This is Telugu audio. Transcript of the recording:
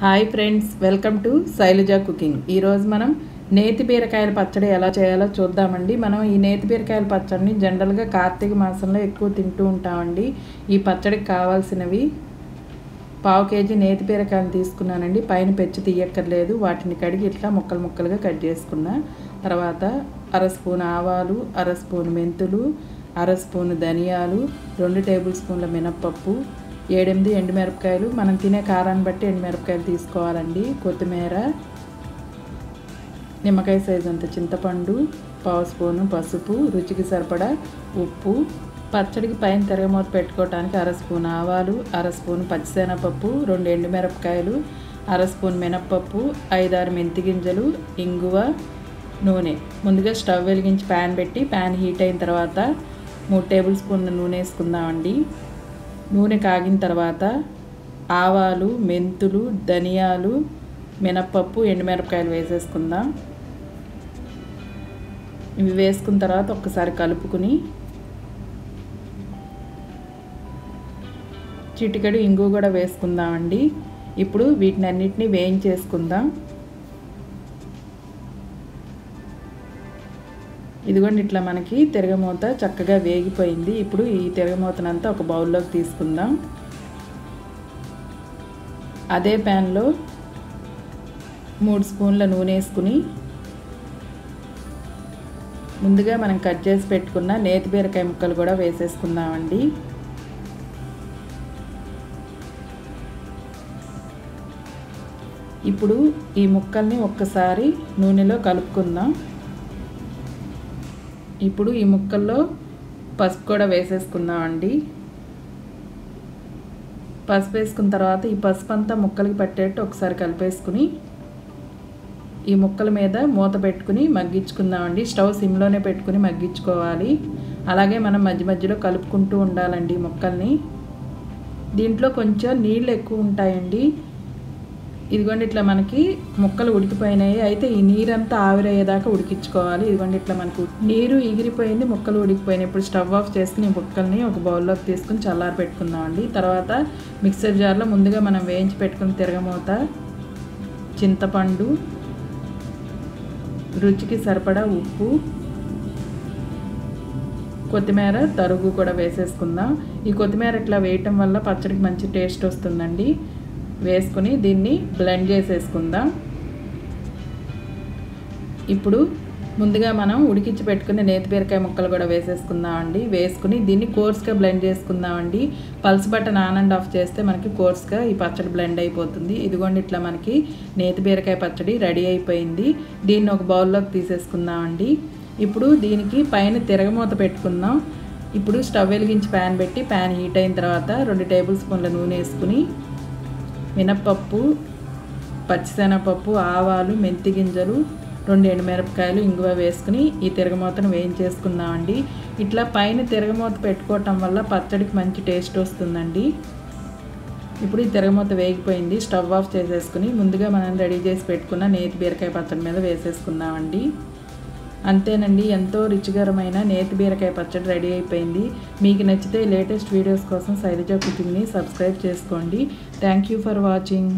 Hi friends welcome to Shailaja cooking. ఈరోజు మనం నేతి బీరకాయల పచ్చడి ఎలా చేయాలో చూద్దామండి. మనం ఈ నేతి బీరకాయల పచ్చడిని జనరల్గా కార్తీక మాసంలో ఎక్కువ తింటూ ఉంటామండి. ఈ పచ్చడికి కావాల్సినవి పావు కేజీ నేతి బీరకాయలు తీసుకున్నానండి. పైన పెచ్చు తీయక్కర్లేదు. వాటిని కడిగి ఇట్లా ముక్కలు ముక్కలుగా కట్ చేసుకున్నా. తర్వాత అర స్పూన్ ఆవాలు అర స్పూన్ మెంతులు అర స్పూన్ ధనియాలు రెండు టేబుల్ స్పూన్ల మినప్పప్పు ఏడెనిమిది ఎండుమిరపకాయలు. మనం తినే కారాన్ని బట్టి ఎండుమిరపకాయలు తీసుకోవాలండి. కొత్తిమీర నిమ్మకాయ సైజు అంత చింతపండు పావు స్పూను పసుపు రుచికి సరిపడా ఉప్పు పచ్చడికి పైన తిరగమూత పెట్టుకోవడానికి అర స్పూన్ ఆవాలు అర స్పూన్ పచ్చిశనగపప్పు రెండు ఎండుమిరపకాయలు అర స్పూన్ మినప్పప్పు ఐదారు మెంతి గింజలు ఇంగువ నూనె. ముందుగా స్టవ్ వెలిగించి ప్యాన్ పెట్టి ప్యాన్ హీట్ అయిన తర్వాత మూడు టేబుల్ స్పూన్ల నూనె వేసుకుందామండి. నూనె కాగిన తర్వాత ఆవాలు మెంతులు ధనియాలు మినప్పప్పు ఎండుమిరపకాయలు వేసేసుకుందాం. ఇవి వేసుకున్న తర్వాత ఒక్కసారి కలుపుకుని చిటికడు ఇంగు కూడా వేసుకుందామండి. ఇప్పుడు వీటిని అన్నిటినీ వేయించేసుకుందాం. ఇదిగోండి ఇట్లా మనకి తిరగమూత చక్కగా వేగిపోయింది. ఇప్పుడు ఈ తిరగమూతనంతా ఒక బౌల్లోకి తీసుకుందాం. అదే ప్యాన్లో మూడు స్పూన్ల నూనె వేసుకుని ముందుగా మనం కట్ చేసి పెట్టుకున్న నేతి బీరకాయ ముక్కలు కూడా వేసేసుకుందామండి. ఇప్పుడు ఈ ముక్కల్ని ఒక్కసారి నూనెలో కలుపుకుందాం. ఇప్పుడు ఈ ముక్కల్లో పసుపు కూడా వేసేసుకుందామండి పసుపు వేసుకున్న తర్వాత ఈ పసుపు అంతా ముక్కలకి పట్టేట్టు ఒకసారి కలిపేసుకుని ఈ ముక్కల మీద మూత పెట్టుకుని మగ్గించుకుందామండి స్టవ్ సిమ్లోనే పెట్టుకుని మగ్గించుకోవాలి. అలాగే మనం మధ్య మధ్యలో కలుపుకుంటూ ఉండాలండి ముక్కల్ని. దీంట్లో కొంచెం నీళ్ళు ఎక్కువ ఉంటాయండి. ఇదిగోండి ఇట్లా మనకి ముక్కలు ఉడికిపోయినాయి. అయితే ఈ నీరంతా ఆవిరయ్యేదాకా ఉడికించుకోవాలి. ఇదిగోండి ఇట్లా మనకు నీరు ఎగిరిపోయింది ముక్కలు ఉడికిపోయినాయి. ఇప్పుడు స్టవ్ ఆఫ్ చేసుకుని ముక్కల్ని ఒక బౌల్లోకి తీసుకుని చల్లారి పెట్టుకుందామండి తర్వాత మిక్సర్ జార్లో ముందుగా మనం వేయించి పెట్టుకుని తిరగమూత చింతపండు రుచికి సరిపడా ఉప్పు కొత్తిమీర తరుగు కూడా వేసేసుకుందాం. ఈ కొత్తిమీర ఇట్లా వేయటం వల్ల పచ్చడికి మంచి టేస్ట్ వస్తుందండి. వేసుకుని దీన్ని బ్లెండ్ చేసేసుకుందాం. ఇప్పుడు ముందుగా మనం ఉడికించి పెట్టుకుని నేతి బీరకాయ ముక్కలు కూడా వేసేసుకుందామండి వేసుకుని దీన్ని కోర్స్గా బ్లెండ్ చేసుకుందామండి pulse button on and off చేస్తే మనకి కోర్స్గా ఈ పచ్చడి బ్లెండ్ అయిపోతుంది. ఇదిగోండి ఇట్లా మనకి నేతి బీరకాయ పచ్చడి రెడీ అయిపోయింది. దీన్ని ఒక బౌల్లోకి తీసేసుకుందామండి ఇప్పుడు దీనికి పైన తిరగమూత పెట్టుకుందాం. ఇప్పుడు స్టవ్ వెలిగించి ప్యాన్ పెట్టి ప్యాన్ హీట్ అయిన తర్వాత రెండు టేబుల్ స్పూన్ల నూనె వేసుకుని మినప్పప్పు పచ్చిశనగపప్పు ఆవాలు మెంతి గింజలు రెండు ఎండుమిరపకాయలు ఇంగువ వేసుకుని ఈ తిరగమూతను వేయించేసుకుందామండి ఇట్లా పైన తిరగమూత పెట్టుకోవటం వల్ల పచ్చడికి మంచి టేస్ట్ వస్తుందండి. ఇప్పుడు ఈ తిరగమూత వేగిపోయింది. స్టవ్ ఆఫ్ చేసేసుకుని ముందుగా మనం రెడీ చేసి పెట్టుకున్న నేతి బీరకాయ పచ్చడి మీద వేసేసుకుందామండి అంతేనండి ఎంతో రుచికరమైన నేతి బీరకాయ పచ్చడి రెడీ అయిపోయింది. మీకు నచ్చితే లేటెస్ట్ వీడియోస్ కోసం శైలజ కుకింగ్ని సబ్స్క్రైబ్ చేసుకోండి. Thank you for watching.